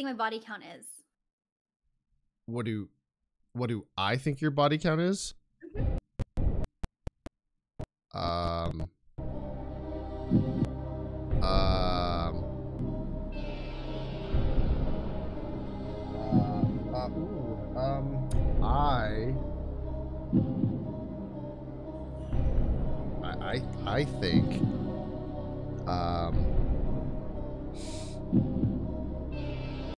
think my body count is. What do what do I think your body count is? Mm-hmm. Um um uh, uh, ooh, um I I I, I think um